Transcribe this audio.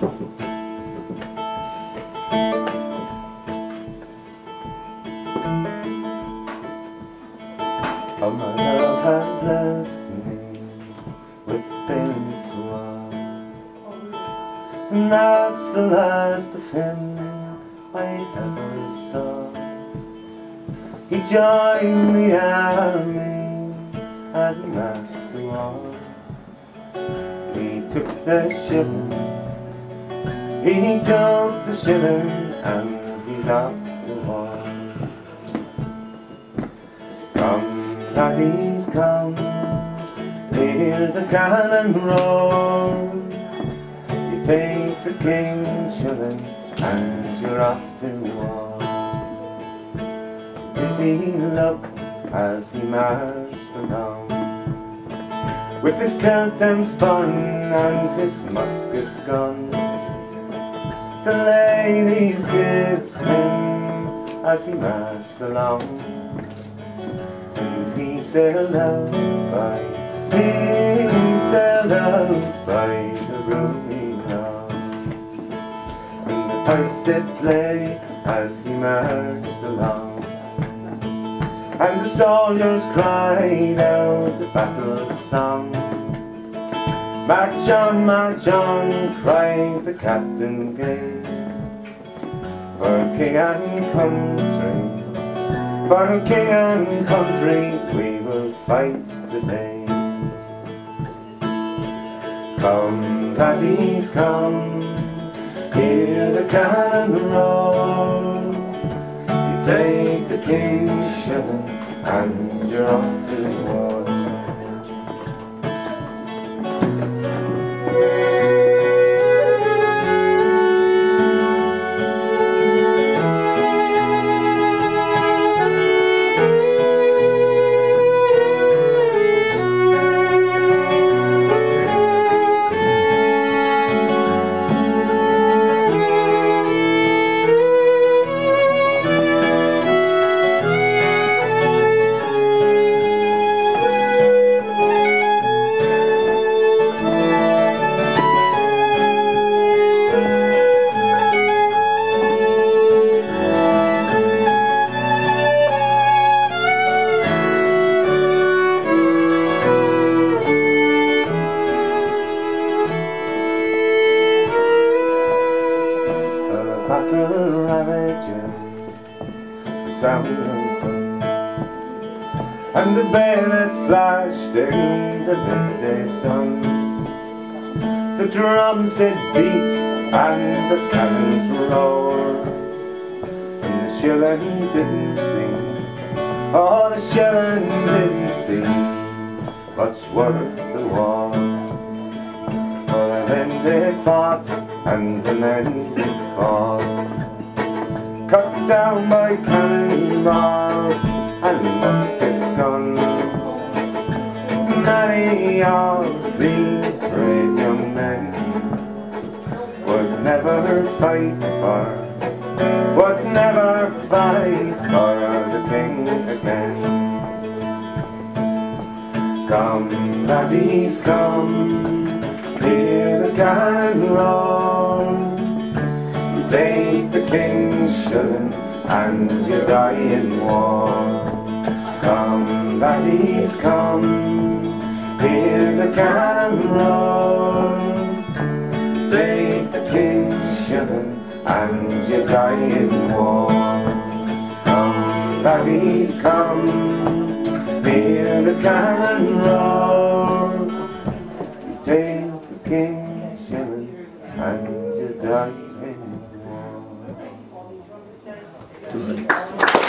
Oh, my love has left me with pains to walk And that's the last of him I ever saw. He joined the army and marched to war He took the shilling He took the shilling and he's off to war Come Paddy's come, hear the cannon roar. You take the king's shilling and you're off to war. Did he look as he marched along? With his kilt and sporran his musket gun. The ladies him as he marched along And he sailed out by, he sailed out by the Rooney And the pipes did play as he marched along. And the soldiers cried out a battle song. March on, march on, cried the captain gay, for king and country for king and country we will fight today. Come, Paddy's come, hear the cannon roar. You take the king's shilling and you're off battle ravaging the sound and the bayonets flashed in the midday sun. The drums did beat and the cannons roared and the shilling didn't sing. Oh the shilling didn't sing much worth the war. For they fought and the men did fall. Cut down by cannon cannonballs and musket guns Many of these brave young men Would never fight for Would never fight for the king again. Come, laddies, come. Hear the cannon roar take the king's shilling and you die in war. Come, laddies, come, hear the cannon roar. Take the king's shilling and you die in war. Come, laddies, come, hear the cannon roar. Congratulations.